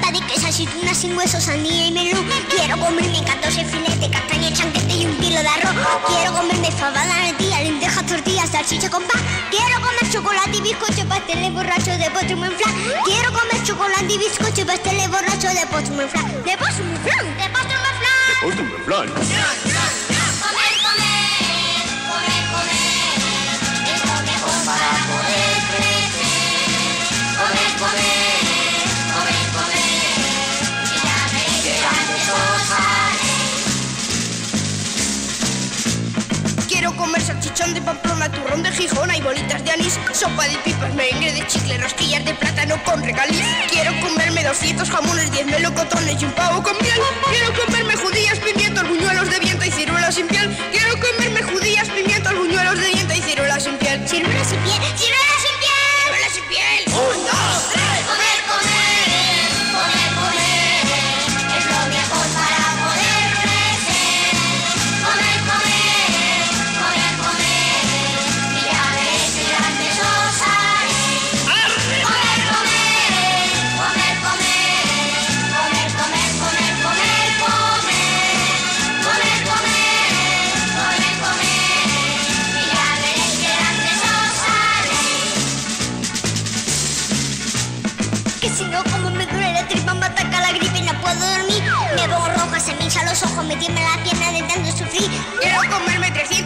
de queso, sin hueso, sandía y menú. Quiero comerme 14 filetes, castaña, chanquete y un kilo de arroz. Quiero comerme fabada, natilla, lentejas, tortillas, salchicha con pan. Quiero comer chocolate y bizcocho, pasteles borrachos de postre muy flan. Quiero comer chocolate y bizcocho, pasteles borrachos de postre muy flan. De postre muy flan, de postre muy flan. Postre muy flan. Quiero comer salchichón de Pamplona, turrón de Gijón, hay bolitas de anís, sopa de pipas, merengue de chicle, rosquillas de plátano con regaliz. Quiero comerme 200 jamones, 10 melocotones y un pavo con miel. Quiero comerme judías, si no como me duele la tripa, me ataca la gripe y no puedo dormir. Me pongo roja, se me hinchan los ojos, me tiembla la pierna de tanto sufrir. Quiero comerme 300